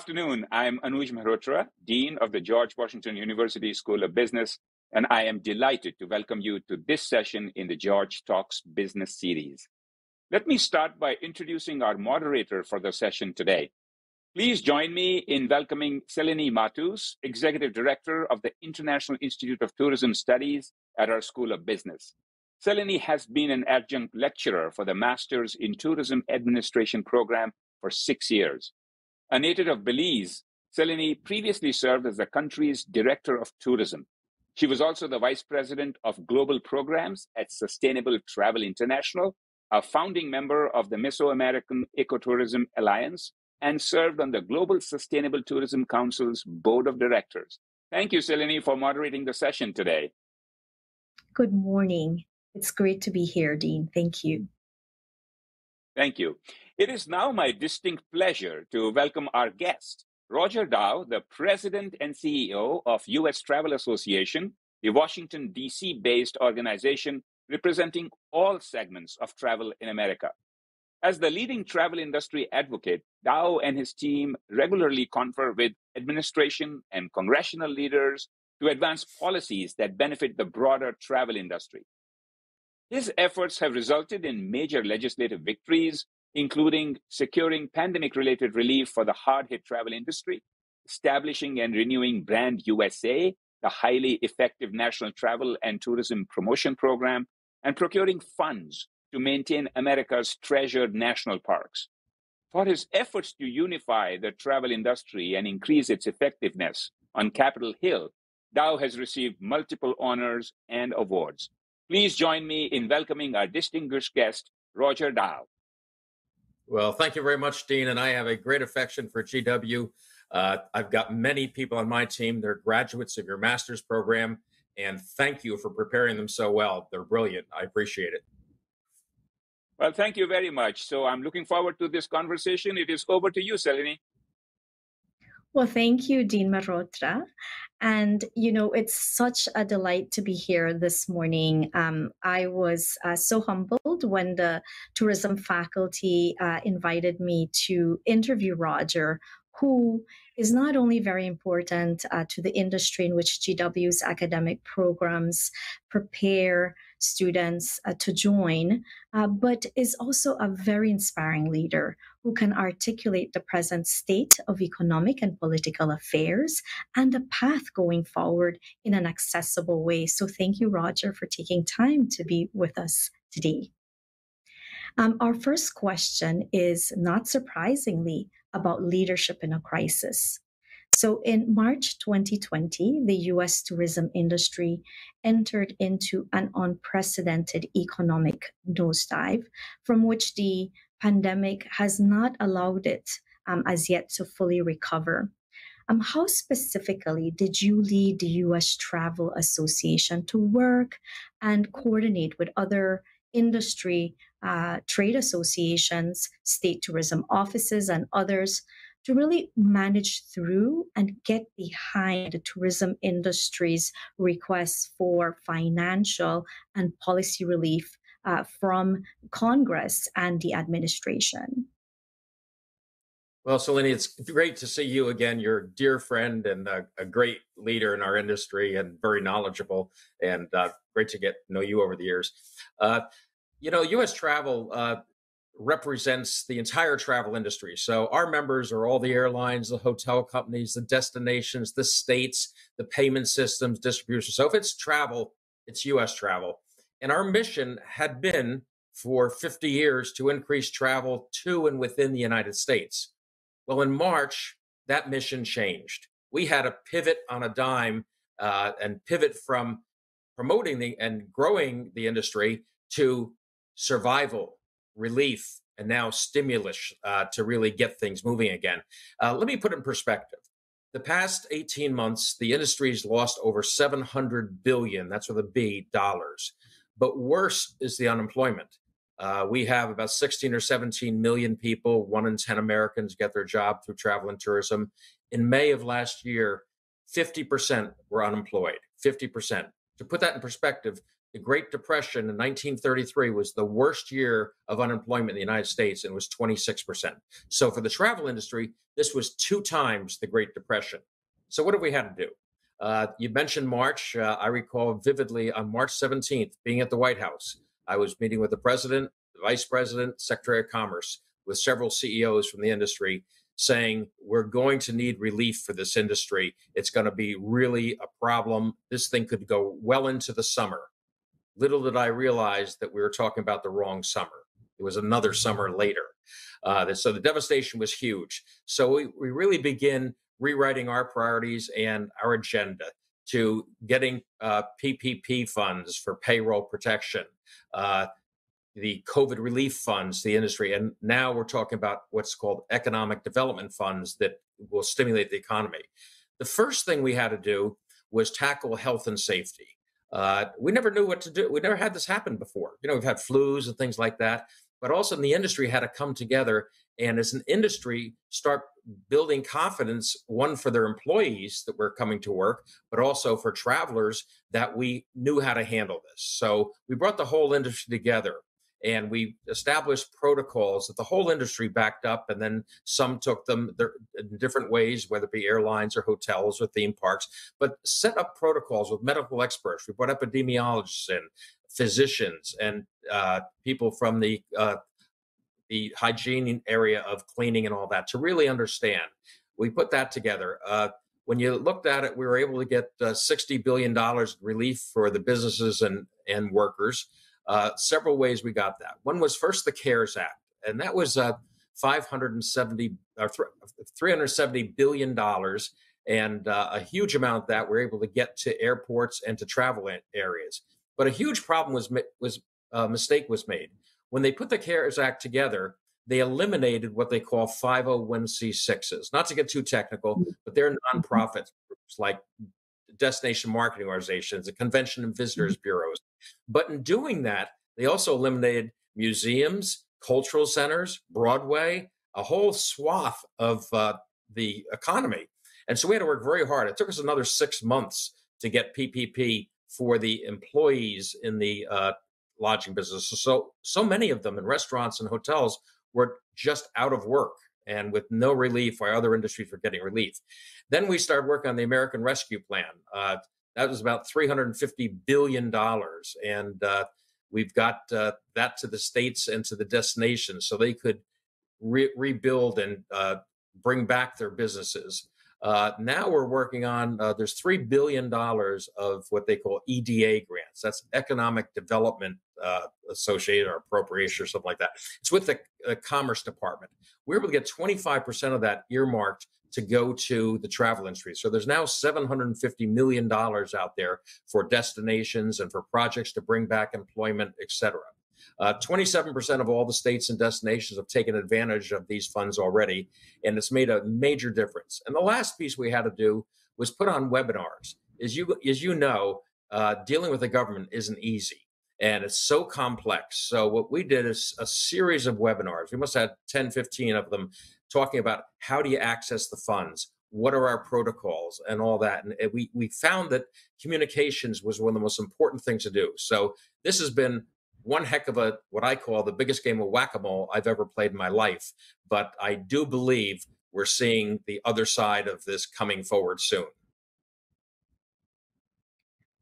afternoon. I'm Anuj Mehrotra, Dean of the George Washington University School of Business, and I am delighted to welcome you to this session in the George Talks Business Series. Let me start by introducing our moderator for the session today. Please join me in welcoming Seleni Matus, Executive Director of the International Institute of Tourism Studies at our School of Business. Seleni has been an adjunct lecturer for the Masters in Tourism Administration program for six years. A native of Belize, Seleni previously served as the country's Director of Tourism. She was also the Vice President of Global Programs at Sustainable Travel International, a founding member of the Mesoamerican Ecotourism Alliance, and served on the Global Sustainable Tourism Council's Board of Directors. Thank you, Selene, for moderating the session today. Good morning. It's great to be here, Dean. Thank you. Thank you. It is now my distinct pleasure to welcome our guest, Roger Dow, the President and CEO of U.S. Travel Association, the Washington, D.C. based organization representing all segments of travel in America. As the leading travel industry advocate, Dow and his team regularly confer with administration and congressional leaders to advance policies that benefit the broader travel industry. His efforts have resulted in major legislative victories, including securing pandemic related relief for the hard hit travel industry, establishing and renewing Brand USA, the highly effective national travel and tourism promotion program, and procuring funds to maintain America's treasured national parks. For his efforts to unify the travel industry and increase its effectiveness on Capitol Hill, Dow has received multiple honors and awards. Please join me in welcoming our distinguished guest, Roger Dow. Well, thank you very much, Dean. And I have a great affection for GW. Uh, I've got many people on my team. They're graduates of your master's program. And thank you for preparing them so well. They're brilliant. I appreciate it. Well, thank you very much. So I'm looking forward to this conversation. It is over to you, Seleni. Well, thank you, Dean Mehrotra. And, you know, it's such a delight to be here this morning. Um, I was uh, so humbled when the tourism faculty uh, invited me to interview Roger, who is not only very important uh, to the industry in which GW's academic programs prepare students uh, to join, uh, but is also a very inspiring leader who can articulate the present state of economic and political affairs and a path going forward in an accessible way. So, thank you, Roger, for taking time to be with us today. Um, our first question is not surprisingly about leadership in a crisis. So in March 2020, the US tourism industry entered into an unprecedented economic nosedive from which the pandemic has not allowed it um, as yet to fully recover. Um, how specifically did you lead the US Travel Association to work and coordinate with other industry uh, trade associations, state tourism offices, and others to really manage through and get behind the tourism industry's requests for financial and policy relief uh, from Congress and the administration. Well, Seleni, it's great to see you again. You're a dear friend and a, a great leader in our industry and very knowledgeable, and uh, great to get know you over the years. Uh, you know, U.S. travel uh, represents the entire travel industry. So our members are all the airlines, the hotel companies, the destinations, the states, the payment systems, distribution. So if it's travel, it's US travel. And our mission had been for 50 years to increase travel to and within the United States. Well, in March, that mission changed. We had to pivot on a dime uh, and pivot from promoting the and growing the industry to survival relief and now stimulus uh, to really get things moving again. Uh, let me put it in perspective. The past 18 months, the industry's lost over 700 billion, that's with a B, dollars. But worse is the unemployment. Uh, we have about 16 or 17 million people, one in 10 Americans get their job through travel and tourism. In May of last year, 50% were unemployed. 50%. To put that in perspective, the Great Depression in 1933 was the worst year of unemployment in the United States and was 26%. So for the travel industry, this was two times the Great Depression. So what have we had to do? Uh, you mentioned March. Uh, I recall vividly on March 17th being at the White House. I was meeting with the president, the vice president, secretary of commerce, with several CEOs from the industry saying we're going to need relief for this industry. It's going to be really a problem. This thing could go well into the summer. Little did I realize that we were talking about the wrong summer. It was another summer later. Uh, so the devastation was huge. So we, we really begin rewriting our priorities and our agenda to getting uh, PPP funds for payroll protection, uh, the COVID relief funds, the industry, and now we're talking about what's called economic development funds that will stimulate the economy. The first thing we had to do was tackle health and safety. Uh, we never knew what to do. We never had this happen before. You know, we've had flus and things like that, but also in the industry had to come together and as an industry start building confidence one for their employees that were coming to work but also for travelers that we knew how to handle this so we brought the whole industry together and we established protocols that the whole industry backed up and then some took them in different ways whether it be airlines or hotels or theme parks but set up protocols with medical experts. We brought epidemiologists in physicians and uh, people from the uh, the hygiene area of cleaning and all that to really understand. We put that together. Uh, when you looked at it we were able to get uh, $60 billion relief for the businesses and, and workers uh, several ways we got that. One was first the CARES Act, and that was uh, 570 or 370 billion dollars, and uh, a huge amount that we're able to get to airports and to travel areas. But a huge problem was was a uh, mistake was made when they put the CARES Act together. They eliminated what they call 501c6s. Not to get too technical, mm-hmm. but they're nonprofit groups like destination marketing organizations, the convention and visitors mm-hmm. bureaus. But in doing that, they also eliminated museums, cultural centers, Broadway, a whole swath of uh, the economy. And so we had to work very hard. It took us another six months to get PPP for the employees in the uh, lodging business. So, so many of them in restaurants and hotels were just out of work and with no relief while other industries were getting relief. Then we started working on the American Rescue Plan. Uh, that was about $350 billion. And uh, we've got uh, that to the states and to the destinations so they could re- rebuild and uh, bring back their businesses. Uh, now we're working on uh, there's three billion dollars of what they call EDA grants. That's economic development uh, associated or appropriation or something like that. It's with the Commerce Department. We we're able to get 25 percent of that earmarked to go to the travel industry. So there's now $750 million out there for destinations and for projects to bring back employment, et cetera. Uh, 27% of all the states and destinations have taken advantage of these funds already, and it's made a major difference. And the last piece we had to do was put on webinars. As you, as you know, uh, dealing with the government isn't easy and it's so complex. So what we did is a series of webinars. We must have 10, 15 of them talking about how do you access the funds? What are our protocols and all that? And we, we found that communications was one of the most important things to do. So this has been one heck of a, what I call the biggest game of whack a mole I've ever played in my life. But I do believe we're seeing the other side of this coming forward soon.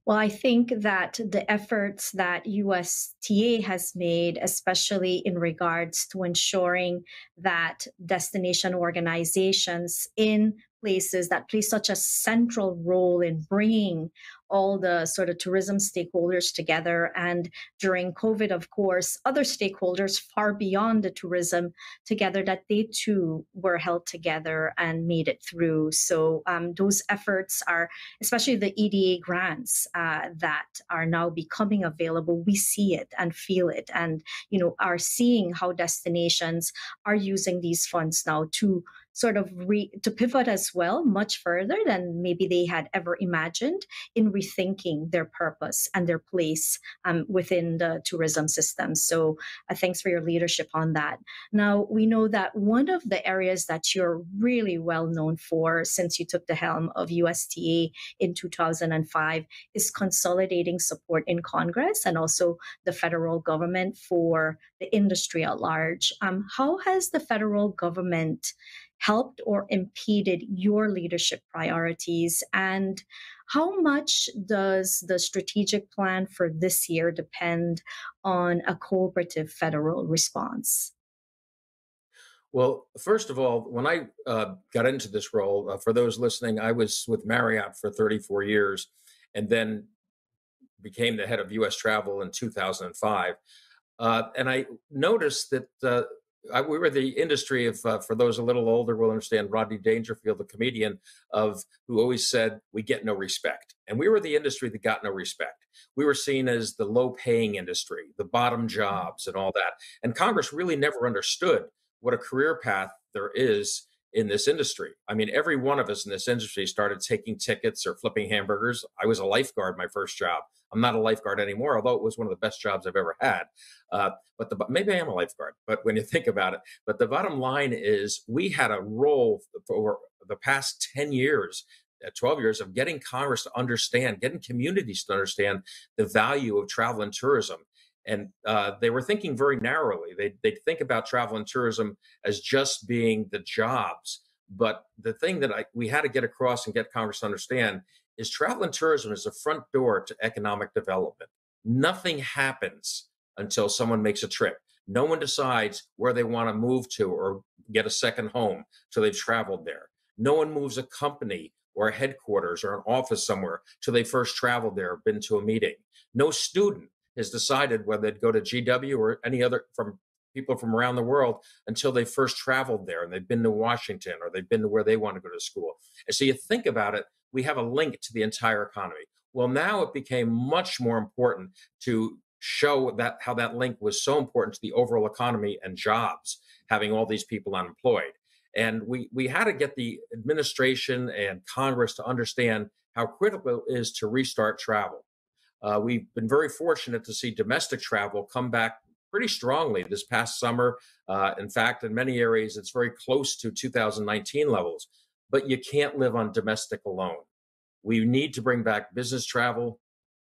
Well, I think that the efforts that USTA has made, especially in regards to ensuring that destination organizations in places that play such a central role in bringing all the sort of tourism stakeholders together. And during COVID, of course, other stakeholders far beyond the tourism together that they too were held together and made it through. So um, those efforts are, especially the EDA grants uh, that are now becoming available, we see it and feel it and, you know, are seeing how destinations are using these funds now to sort of re, to pivot as well much further than maybe they had ever imagined in rethinking their purpose and their place um, within the tourism system. So uh, thanks for your leadership on that. Now we know that one of the areas that you're really well known for since you took the helm of USTA in 2005 is consolidating support in Congress and also the federal government for the industry at large. Um, how has the federal government helped or impeded your leadership priorities? And how much does the strategic plan for this year depend on a cooperative federal response? Well, first of all, when I uh, got into this role, uh, for those listening, I was with Marriott for 34 years and then became the head of US travel in 2005. Uh, and I noticed that uh, I, we were the industry of, uh, for those a little older will understand, Rodney Dangerfield, the comedian, of who always said, "We get no respect," and we were the industry that got no respect. We were seen as the low-paying industry, the bottom jobs, and all that. And Congress really never understood what a career path there is in this industry. I mean, every one of us in this industry started taking tickets or flipping hamburgers. I was a lifeguard my first job. I'm not a lifeguard anymore, although it was one of the best jobs I've ever had. Uh, but the, maybe I am a lifeguard. But when you think about it, but the bottom line is we had a role for the past 10 years uh, 12 years of getting Congress to understand, getting communities to understand the value of travel and tourism and uh, they were thinking very narrowly. They they think about travel and tourism as just being the jobs. But the thing that I, we had to get across and get Congress to understand is travel and tourism is the front door to economic development. Nothing happens until someone makes a trip. No one decides where they want to move to or get a second home, so they've traveled there. No one moves a company or a headquarters or an office somewhere till they first traveled there, been to a meeting. No student has decided whether they'd go to GW or any other from people from around the world until they first traveled there and they've been to Washington or they've been to where they want to go to school. And so you think about it, we have a link to the entire economy. Well, now it became much more important to show that how that link was so important to the overall economy and jobs, having all these people unemployed. And we we had to get the administration and Congress to understand how critical it is to restart travel. Uh, we've been very fortunate to see domestic travel come back pretty strongly this past summer. Uh, in fact, in many areas, it's very close to 2019 levels. But you can't live on domestic alone. We need to bring back business travel,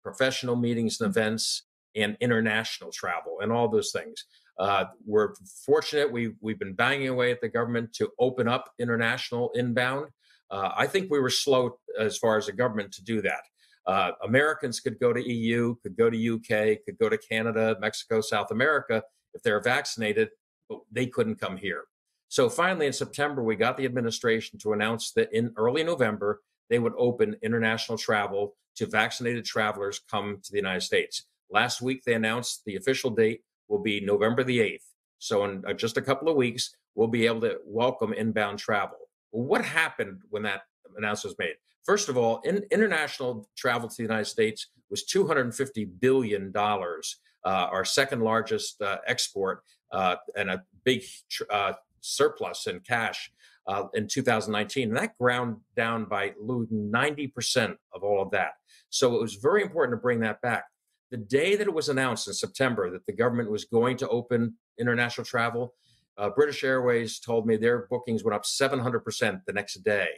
professional meetings and events, and international travel, and all those things. Uh, we're fortunate we, we've been banging away at the government to open up international inbound. Uh, I think we were slow as far as the government to do that. Uh, Americans could go to EU, could go to UK, could go to Canada, Mexico, South America if they're vaccinated, but they couldn't come here. So finally, in September, we got the administration to announce that in early November, they would open international travel to vaccinated travelers come to the United States. Last week, they announced the official date will be November the 8th. So in uh, just a couple of weeks, we'll be able to welcome inbound travel. What happened when that announcement was made? First of all, in, international travel to the United States was $250 billion, uh, our second largest uh, export, uh, and a big uh, surplus in cash uh, in 2019. And that ground down by 90% of all of that. So it was very important to bring that back. The day that it was announced in September that the government was going to open international travel, uh, British Airways told me their bookings went up 700% the next day.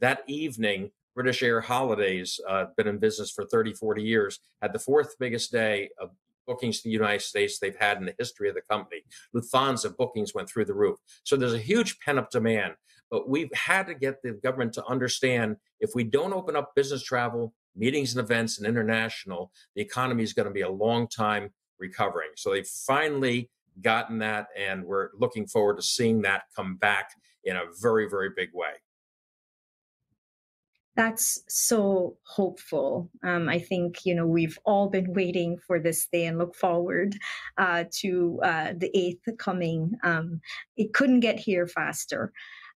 That evening, British Air Holidays, uh, been in business for 30, 40 years, had the fourth biggest day of bookings to the United States they've had in the history of the company. Lufthansa bookings went through the roof. So there's a huge pent up demand. But we've had to get the government to understand if we don't open up business travel, meetings and events, and international, the economy is going to be a long time recovering. So they've finally gotten that, and we're looking forward to seeing that come back in a very, very big way that's so hopeful. Um, I think you know we've all been waiting for this day and look forward uh, to uh, the eighth coming. Um, it couldn't get here faster.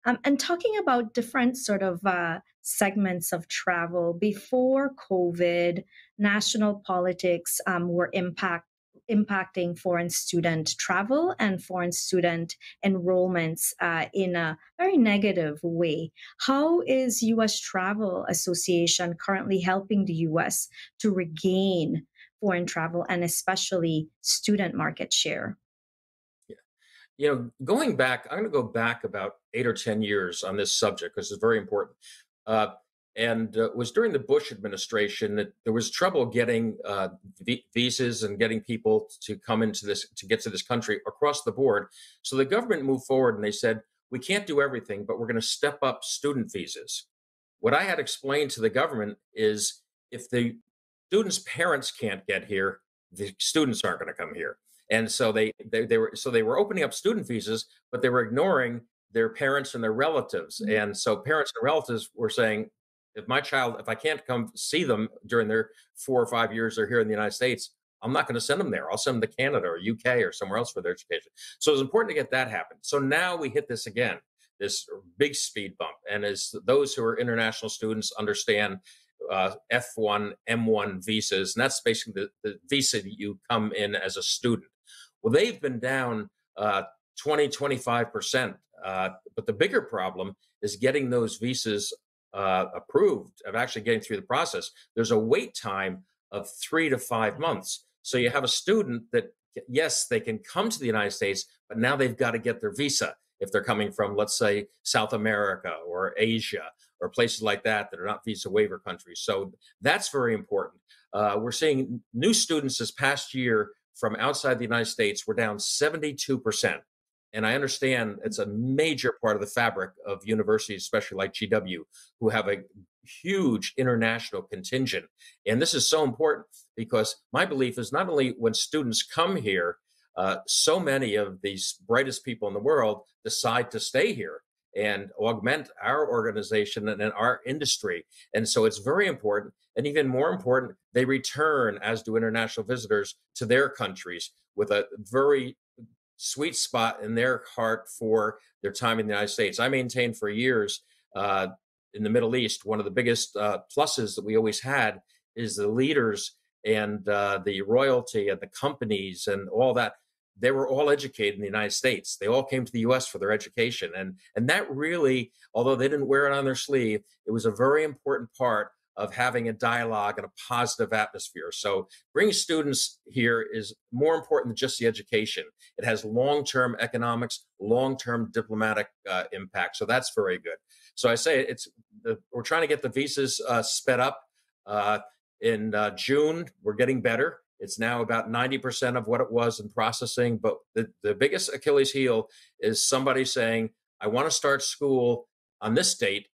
Um, and talking about different sort of uh, segments of travel before COVID, national politics um, were impact impacting foreign student travel and foreign student enrollments uh, in a very negative way. How is U.S. Travel Association currently helping the U.S. to regain foreign travel and especially student market share? Yeah. You know, going back, I'm going to go back about eight or 10 years on this subject because it's very important. Uh, and uh, was during the Bush administration that there was trouble getting uh, visas and getting people to come into this to get to this country across the board. So the government moved forward and they said we can't do everything, but we're going to step up student visas. What I had explained to the government is if the students' parents can't get here, the students aren't going to come here. And so they, they they were so they were opening up student visas, but they were ignoring their parents and their relatives. Mm-hmm. And so parents and relatives were saying, if my child, if I can't come see them during their four or five years they're here in the United States, I'm not going to send them there. I'll send them to Canada or UK or somewhere else for their education. So it's important to get that happen. So now we hit this again, this big speed bump. And as those who are international students understand uh, F1, M1 visas, and that's basically the, the, visa that you come in as a student. Well, they've been down uh, 20, 25%. Uh, but the bigger problem is getting those visas uh, approved, of actually getting through the process. There's a wait time of three to five months. So you have a student that, yes, they can come to the United States, but now they've got to get their visa if they're coming from, let's say, South America or Asia or places like that that are not visa waiver countries. So that's very important. Uh, we're seeing new students this past year from outside the United States were down 72%. And I understand it's a major part of the fabric of universities, especially like GW, who have a huge international contingent. And this is so important because my belief is not only when students come here, uh, so many of these brightest people in the world decide to stay here and augment our organization and our industry. And so it's very important. And even more important, they return, as do international visitors, to their countries with a very sweet spot in their heart for their time in the United States. I maintained for years uh, in the Middle East, one of the biggest uh, pluses that we always had is the leaders and uh, the royalty and the companies and all that. They were all educated in the United States. They all came to the U.S. for their education, and and that really, although they didn't wear it on their sleeve, it was a very important part of having a dialogue and a positive atmosphere. So bringing students here is more important than just the education. It has long-term economics, long-term diplomatic uh, impact. So that's very good. So I say it's the, we're trying to get the visas uh, sped up. Uh, in uh, June, we're getting better. It's now about 90% of what it was in processing. But the, the biggest Achilles heel is somebody saying, I want to start school on this date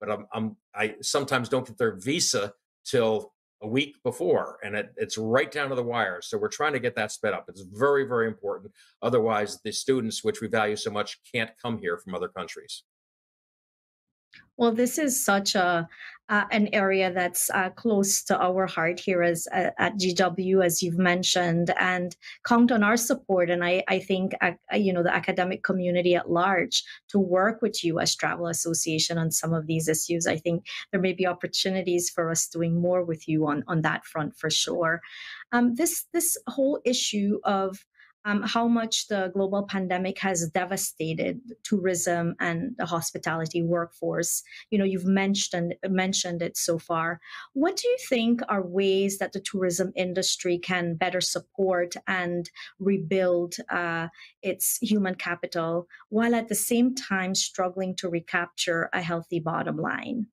but I'm, I'm I sometimes don't get their visa till a week before and it, it's right down to the wire so we're trying to get that sped up. It's very very important otherwise the students which we value so much can't come here from other countries well, this is such a uh, an area that's uh, close to our heart here as uh, at GW, as you've mentioned, and count on our support. And I, I think uh, you know the academic community at large to work with U.S. Travel Association on some of these issues. I think there may be opportunities for us doing more with you on on that front for sure. Um, this this whole issue of um, how much the global pandemic has devastated tourism and the hospitality workforce. You know, you've mentioned mentioned it so far. What do you think are ways that the tourism industry can better support and rebuild uh, its human capital while at the same time struggling to recapture a healthy bottom line?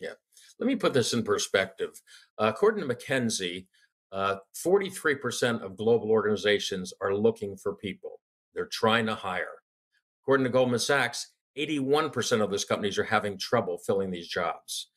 Yeah, let me put this in perspective. Uh, according to McKinsey, uh, 43% of global organizations are looking for people. They're trying to hire. According to Goldman Sachs, 81% of those companies are having trouble filling these jobs.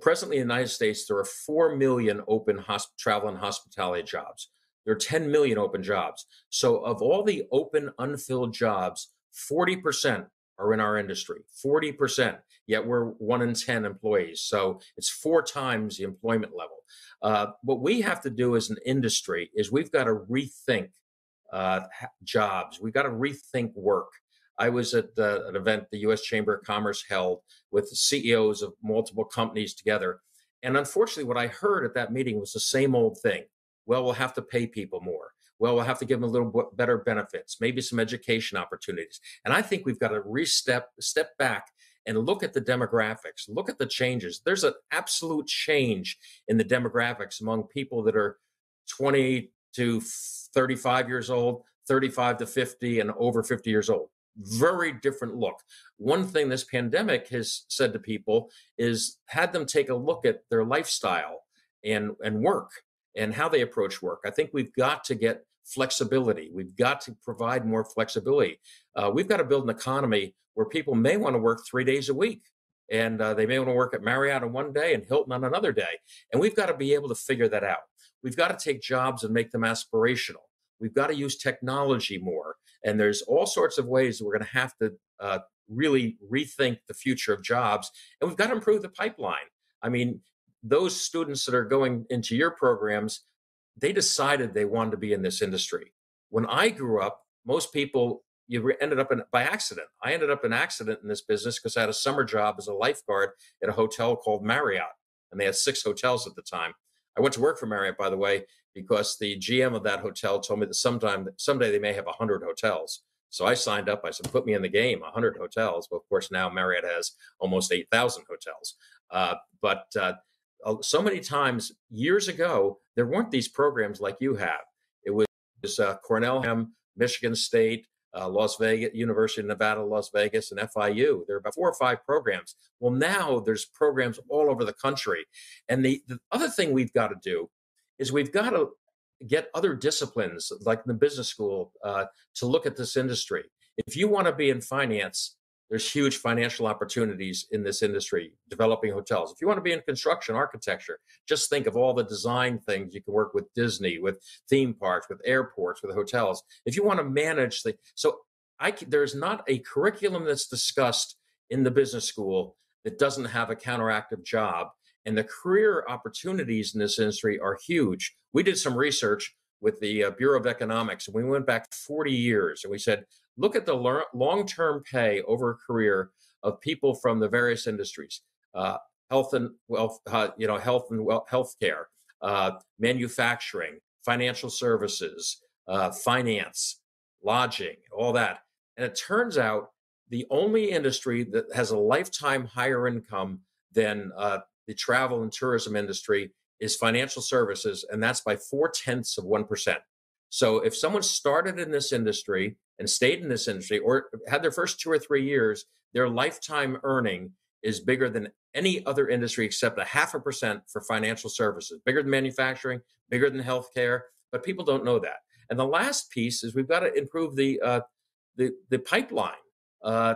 Presently in the United States, there are 4 million open hosp- travel and hospitality jobs. There are 10 million open jobs. So, of all the open, unfilled jobs, 40% are in our industry 40% yet we're one in 10 employees. So it's four times the employment level. Uh, what we have to do as an industry is we've got to rethink uh, jobs. We've got to rethink work. I was at an event the u.s chamber of commerce held with ceos of multiple companies together and unfortunately what i heard at that meeting was the same old thing. Well, we'll have to pay people more. Well, we'll have to give them a little bit better benefits, maybe some education opportunities. And I think we've got to re-step step back and look at the demographics, look at the changes. There's an absolute change in the demographics among people that are 20 to 35 years old, 35 to 50, and over 50 years old. Very different look. One thing this pandemic has said to people is had them take a look at their lifestyle and, and work and how they approach work. I think we've got to get flexibility. We've got to provide more flexibility. Uh, we've got to build an economy where people may want to work three days a week and uh, they may want to work at Marriott on one day and Hilton on another day. And we've got to be able to figure that out. We've got to take jobs and make them aspirational. We've got to use technology more. And there's all sorts of ways that we're going to have to uh, really rethink the future of jobs. And we've got to improve the pipeline. I mean, those students that are going into your programs, they decided they wanted to be in this industry. When I grew up, most people you ended up in by accident. I ended up in accident in this business because I had a summer job as a lifeguard at a hotel called Marriott, and they had six hotels at the time. I went to work for Marriott, by the way, because the GM of that hotel told me that sometime someday they may have hundred hotels. So I signed up. I said, "Put me in the game." hundred hotels. Well, of course, now Marriott has almost eight thousand hotels. Uh, but uh, so many times years ago, there weren't these programs like you have. It was uh, Cornell, Michigan State, uh, Las Vegas, University of Nevada, Las Vegas, and FIU. There are about four or five programs. Well, now there's programs all over the country. And the, the other thing we've got to do is we've got to get other disciplines, like the business school, uh, to look at this industry. If you want to be in finance, there's huge financial opportunities in this industry developing hotels. If you want to be in construction architecture just think of all the design things you can work with disney with theme parks with airports with hotels. If you want to manage the so i there's not a curriculum that's discussed in the business school that doesn't have a counteractive job and the career opportunities in this industry are huge. We did some research with the uh, bureau of economics and we went back 40 years and we said look at the long-term pay over a career of people from the various industries, uh, health and wealth, uh, you know, health and wealth, healthcare, uh, manufacturing, financial services, uh, finance, lodging, all that. And it turns out the only industry that has a lifetime higher income than uh, the travel and tourism industry is financial services, and that's by four tenths of one percent. So if someone started in this industry and stayed in this industry or had their first two or three years, their lifetime earning is bigger than any other industry except a half a percent for financial services, bigger than manufacturing, bigger than healthcare. But people don't know that. And the last piece is we've got to improve the uh, the, the pipeline. Uh,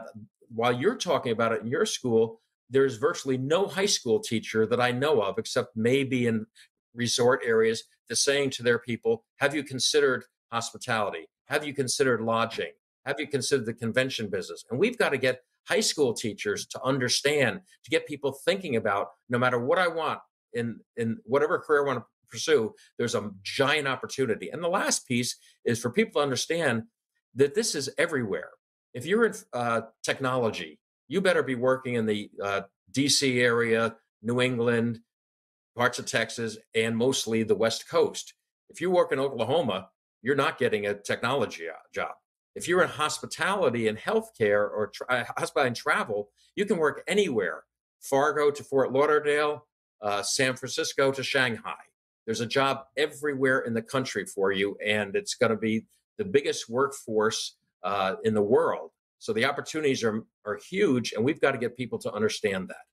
while you're talking about it in your school, there's virtually no high school teacher that I know of, except maybe in resort areas, to saying to their people, have you considered hospitality? Have you considered lodging? Have you considered the convention business? And we've got to get high school teachers to understand, to get people thinking about no matter what I want in, in whatever career I want to pursue, there's a giant opportunity. And the last piece is for people to understand that this is everywhere. If you're in uh, technology, you better be working in the uh, DC area, New England, parts of Texas, and mostly the West Coast. If you work in Oklahoma, you're not getting a technology uh, job. If you're in hospitality and healthcare or tra- uh, hospitality and travel, you can work anywhere Fargo to Fort Lauderdale, uh, San Francisco to Shanghai. There's a job everywhere in the country for you, and it's going to be the biggest workforce uh, in the world. So the opportunities are, are huge, and we've got to get people to understand that.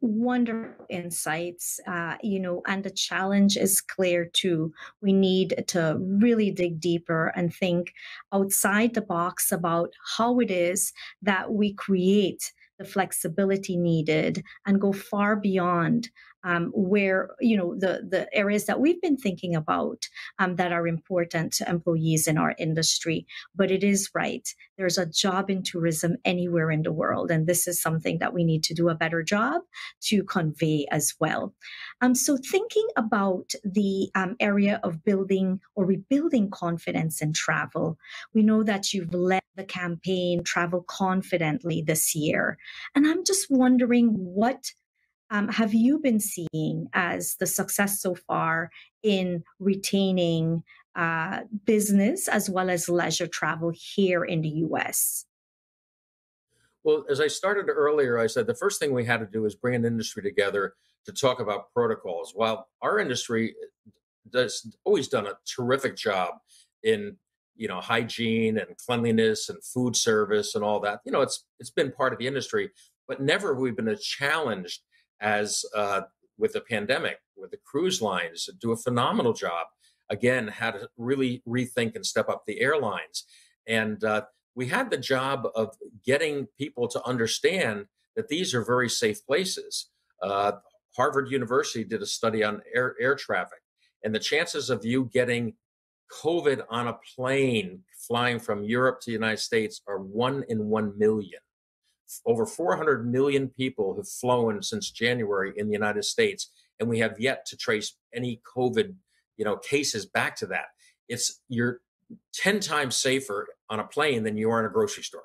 Wonderful insights uh, you know and the challenge is clear too. We need to really dig deeper and think outside the box about how it is that we create the flexibility needed and go far beyond um, where you know the the areas that we've been thinking about um, that are important to employees in our industry. But it is right. There's a job in tourism anywhere in the world, and this is something that we need to do a better job to convey as well. Um, so thinking about the um, area of building or rebuilding confidence in travel, we know that you've led the campaign Travel Confidently this year, and I'm just wondering what um, have you been seeing as the success so far in retaining uh, business as well as leisure travel here in the US? Well, as I started earlier, I said the first thing we had to do is bring an industry together to talk about protocols. While our industry has always done a terrific job in you know hygiene and cleanliness and food service and all that, you know it's it's been part of the industry, but never have we been a challenged as uh, with the pandemic, with the cruise lines do a phenomenal job. Again, had to really rethink and step up the airlines, and uh, we had the job of getting people to understand that these are very safe places. Uh, Harvard University did a study on air, air traffic, and the chances of you getting COVID on a plane flying from Europe to the United States are one in one million. Over 400 million people have flown since January in the United States, and we have yet to trace any COVID, you know, cases back to that. It's you're 10 times safer on a plane than you are in a grocery store.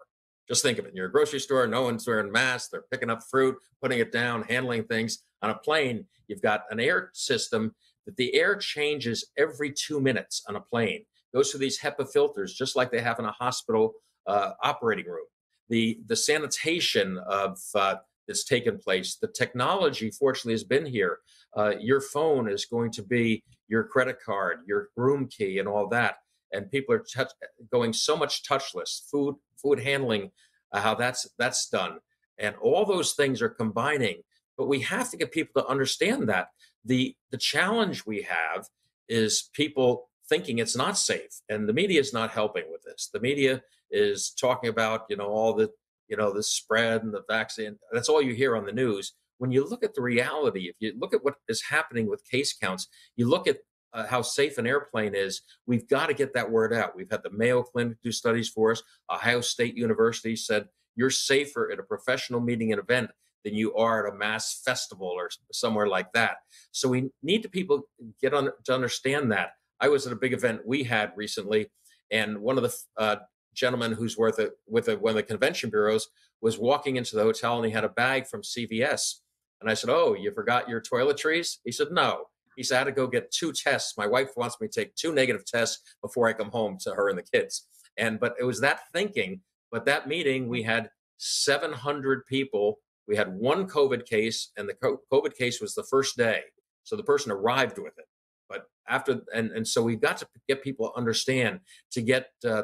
Just think of it. You're a grocery store, no one's wearing masks, they're picking up fruit, putting it down, handling things. On a plane, you've got an air system that the air changes every two minutes on a plane. Goes through these HEPA filters, just like they have in a hospital uh, operating room. The the sanitation of uh, that's taken place, the technology, fortunately, has been here. Uh, your phone is going to be your credit card, your room key, and all that. And people are touch, going so much touchless food food handling uh, how that's that's done. And all those things are combining. But we have to get people to understand that the the challenge we have is people thinking it's not safe and the media is not helping with this. The media is talking about you know all the you know the spread and the vaccine that's all you hear on the news when you look at the reality if you look at what is happening with case counts you look at uh, how safe an airplane is, we've got to get that word out. We've had the Mayo Clinic do studies for us. Ohio State University said you're safer at a professional meeting and event than you are at a mass festival or somewhere like that. So we need to people get on to understand that. I was at a big event we had recently, and one of the uh, gentlemen who's worth it with a, one of the convention bureaus was walking into the hotel and he had a bag from CVS. And I said, "Oh, you forgot your toiletries?" He said, "No." He said, I had to go get two tests. My wife wants me to take two negative tests before I come home to her and the kids. And, but it was that thinking. But that meeting, we had 700 people. We had one COVID case, and the COVID case was the first day. So the person arrived with it. But after, and, and so we've got to get people to understand, to get uh,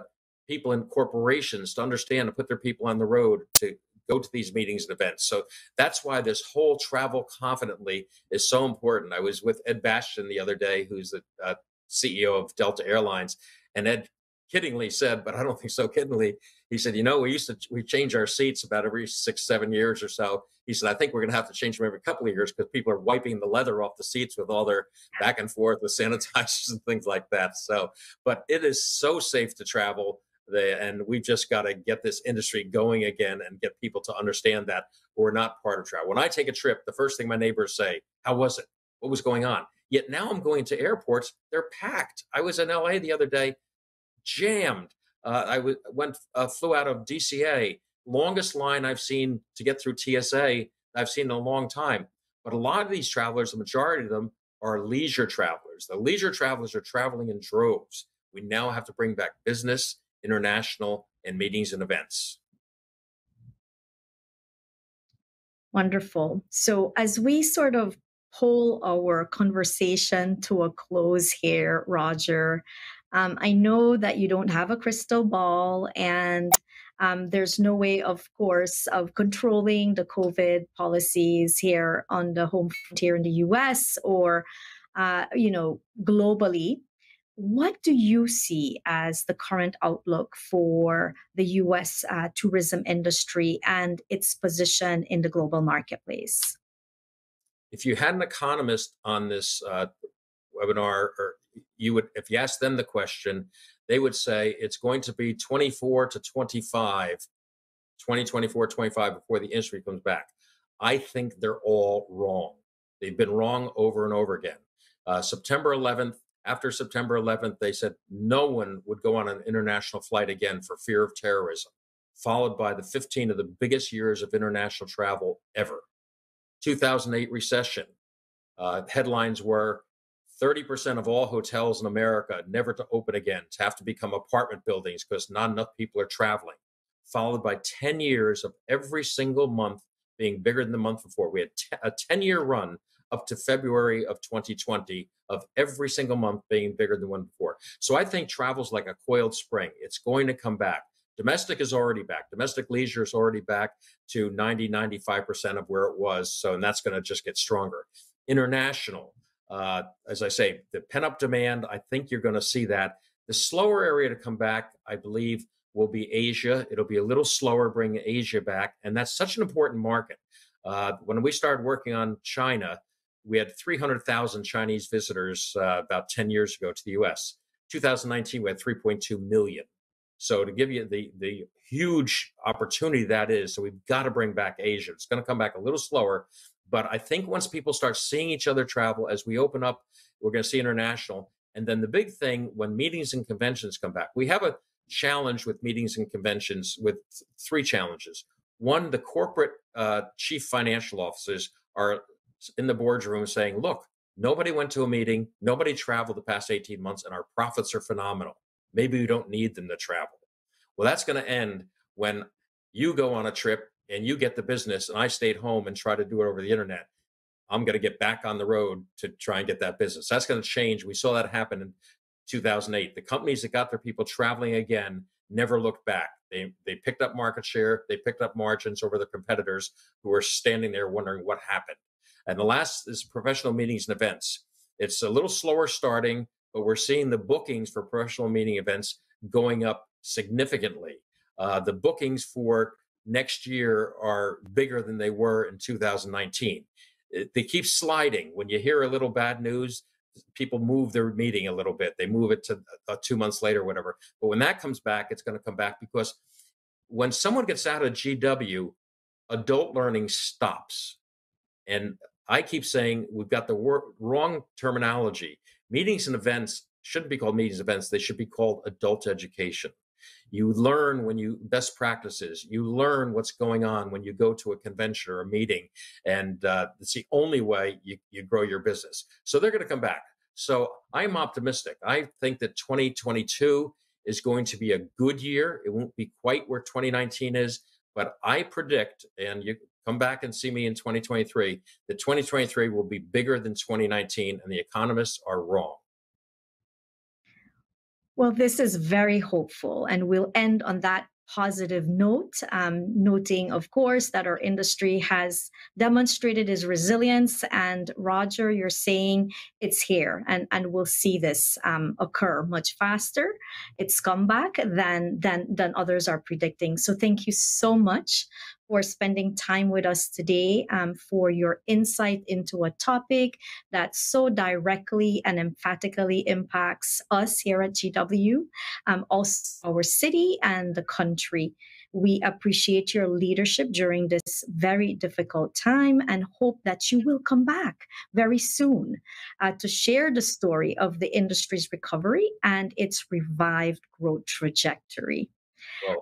people in corporations to understand, to put their people on the road, to go to these meetings and events. So that's why this whole travel confidently is so important. I was with Ed Bastian the other day, who's the uh, CEO of Delta Airlines, and Ed kiddingly said, but I don't think so kiddingly, he said, you know, we used to we change our seats about every six, seven years or so. He said, I think we're going to have to change them every couple of years because people are wiping the leather off the seats with all their back and forth with sanitizers and things like that. So, but it is so safe to travel. They, and we've just got to get this industry going again and get people to understand that we're not part of travel. When I take a trip, the first thing my neighbors say, How was it? What was going on? Yet now I'm going to airports, they're packed. I was in LA the other day, jammed. Uh, I w- went, uh, flew out of DCA, longest line I've seen to get through TSA I've seen in a long time. But a lot of these travelers, the majority of them, are leisure travelers. The leisure travelers are traveling in droves. We now have to bring back business international, and meetings and events. Wonderful. So, as we sort of pull our conversation to a close here, Roger, um, I know that you don't have a crystal ball and um, there's no way, of course, of controlling the COVID policies here on the home frontier in the US or, uh, you know, globally. What do you see as the current outlook for the US uh, tourism industry and its position in the global marketplace? If you had an economist on this uh, webinar, or you would, if you asked them the question, they would say it's going to be 24 to 25, 2024, 25 before the industry comes back. I think they're all wrong. They've been wrong over and over again. Uh, September 11th, after September 11th, they said no one would go on an international flight again for fear of terrorism, followed by the 15 of the biggest years of international travel ever. 2008 recession. Uh, headlines were 30% of all hotels in America never to open again, to have to become apartment buildings because not enough people are traveling. Followed by 10 years of every single month being bigger than the month before. We had t- a 10 year run up to February of 2020 of every single month being bigger than one before. So I think travel's like a coiled spring. It's going to come back. Domestic is already back. Domestic leisure is already back to 90, 95% of where it was. So, and that's going to just get stronger. International, uh, as I say, the pent up demand, I think you're going to see that. The slower area to come back, I believe, will be Asia. It'll be a little slower bringing Asia back. And that's such an important market. Uh, when we started working on China, we had 300,000 Chinese visitors uh, about 10 years ago to the US. 2019, we had 3.2 million. So to give you the the huge opportunity that is, so we've got to bring back Asia. It's going to come back a little slower, but I think once people start seeing each other travel as we open up, we're going to see international. And then the big thing when meetings and conventions come back, we have a challenge with meetings and conventions with th- three challenges. One, the corporate uh, chief financial officers are in the boardroom saying, look, nobody went to a meeting, nobody traveled the past 18 months, and our profits are phenomenal. Maybe we don't need them to travel. Well, that's going to end when you go on a trip and you get the business, and I stayed home and try to do it over the internet. I'm going to get back on the road to try and get that business. That's going to change. We saw that happen in 2008. The companies that got their people traveling again never looked back. They they picked up market share, they picked up margins over their competitors who were standing there wondering what happened. And the last is professional meetings and events. It's a little slower starting, but we're seeing the bookings for professional meeting events going up significantly. Uh, the bookings for next year are bigger than they were in 2019. It, they keep sliding. When you hear a little bad news, people move their meeting a little bit. They move it to uh, two months later, whatever. But when that comes back, it's going to come back because when someone gets out of GW, adult learning stops. And I keep saying we've got the wor- wrong terminology. Meetings and events shouldn't be called meetings and events. They should be called adult education. You learn when you best practices. You learn what's going on when you go to a convention or a meeting, and uh, it's the only way you, you grow your business. So they're going to come back. So I'm optimistic. I think that 2022 is going to be a good year. It won't be quite where 2019 is, but I predict, and you come back and see me in 2023, that 2023 will be bigger than 2019, and the economists are wrong. Well, this is very hopeful, and we'll end on that positive note, um, noting, of course, that our industry has demonstrated its resilience. And Roger, you're saying it's here, and, and we'll see this um, occur much faster. It's come back than than than others are predicting. So thank you so much for spending time with us today, um, for your insight into a topic that so directly and emphatically impacts us here at GW, um, also our city and the country. We appreciate your leadership during this very difficult time and hope that you will come back very soon uh, to share the story of the industry's recovery and its revived growth trajectory.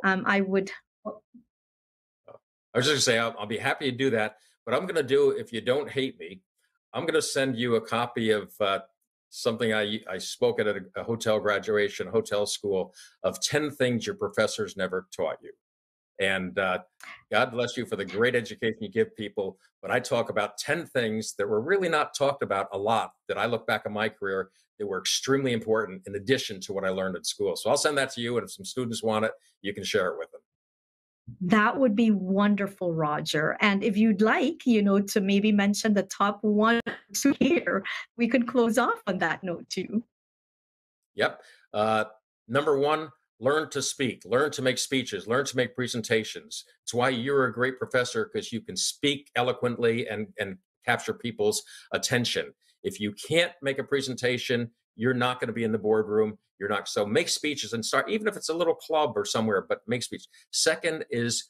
Um, I would I was just gonna say I'll, I'll be happy to do that, but I'm gonna do if you don't hate me, I'm gonna send you a copy of uh, something I I spoke at a, a hotel graduation, hotel school of ten things your professors never taught you. And uh, God bless you for the great education you give people. But I talk about 10 things that were really not talked about a lot that I look back on my career that were extremely important in addition to what I learned at school. So I'll send that to you. And if some students want it, you can share it with them. That would be wonderful, Roger. And if you'd like, you know, to maybe mention the top one to here, we could close off on that note too. Yep. Uh, number one, learn to speak, learn to make speeches, learn to make presentations. It's why you're a great professor because you can speak eloquently and, and capture people's attention. If you can't make a presentation, you're not going to be in the boardroom. You're not. So make speeches and start, even if it's a little club or somewhere, but make speech. Second is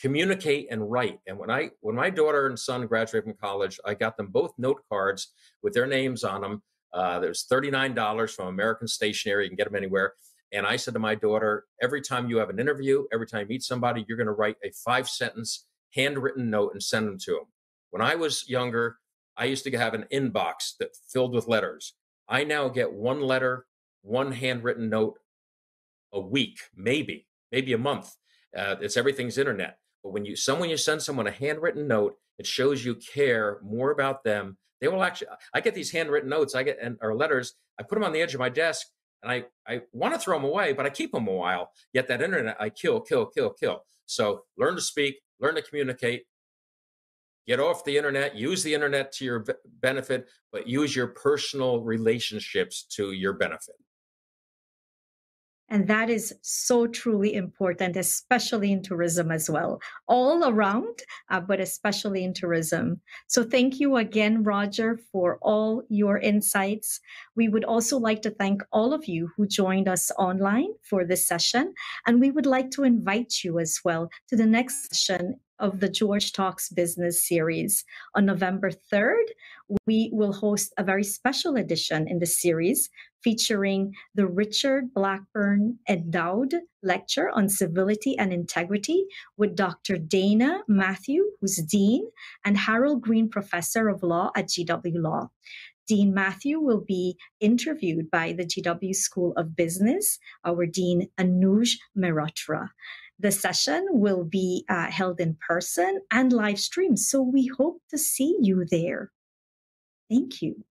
communicate and write. And when I when my daughter and son graduated from college, I got them both note cards with their names on them. Uh, there's $39 from American Stationery. You can get them anywhere. And I said to my daughter, every time you have an interview, every time you meet somebody, you're going to write a five sentence handwritten note and send them to them. When I was younger, I used to have an inbox that filled with letters. I now get one letter, one handwritten note a week, maybe, maybe a month. Uh, it's everything's internet. But when you someone you send someone a handwritten note, it shows you care more about them. They will actually. I get these handwritten notes. I get and or letters. I put them on the edge of my desk, and I I want to throw them away, but I keep them a while. Yet that internet, I kill, kill, kill, kill. So learn to speak, learn to communicate. Get off the internet. Use the internet to your benefit, but use your personal relationships to your benefit. And that is so truly important, especially in tourism as well, all around, uh, but especially in tourism. So thank you again, Roger, for all your insights. We would also like to thank all of you who joined us online for this session. And we would like to invite you as well to the next session of the George Talks Business series. On November 3rd, we will host a very special edition in the series featuring the Richard Blackburn Endowed Lecture on Civility and Integrity with Dr. Dayna Matthew, who's Dean, and Harold Greene, Professor of Law at GW Law. Dean Matthew will be interviewed by the GW School of Business, our Dean Anuj Mehrotra. The session will be uh, held in person and live streamed, so we hope to see you there. Thank you.